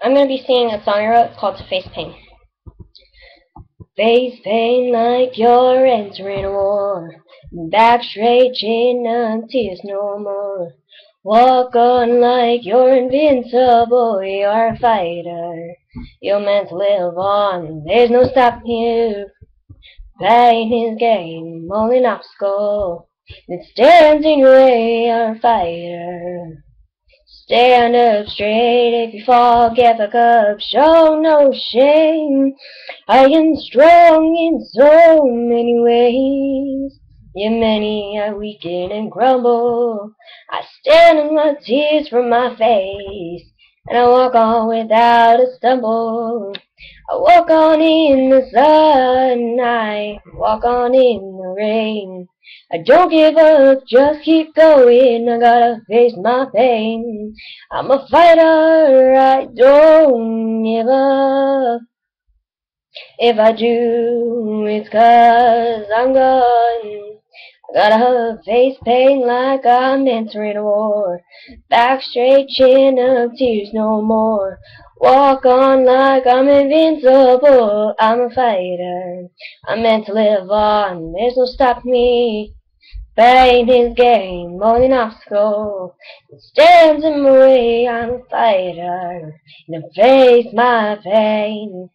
I'm going to be singing a song I wrote. It's called Face Pain. Face pain like you're entering a war. Back straight, chin up, tears no more. Walk on like you're invincible, you're a fighter. You're meant to live on, there's no stopping you. Pain is game, only an obstacle that stands in your way, you're a fighter. Stand up straight if you fall, get back up, show no shame. I am strong in so many ways. Yet many I weaken and crumble. I stand in my tears from my face, and I walk on without a stumble. I walk on in the sun, I walk on in the rain. I don't give up, just keep going, I gotta face my pain. I'm a fighter, I don't give up. If I do, it's cause I'm gone. I gotta face pain like I'm entering a war. Back straight, chin up, tears no more. Walk on like I'm invincible. I'm a fighter. I'm meant to live on. There's no stop me. Pain is game, more than obstacle. It stands in my way. I'm a fighter. And I face my pain.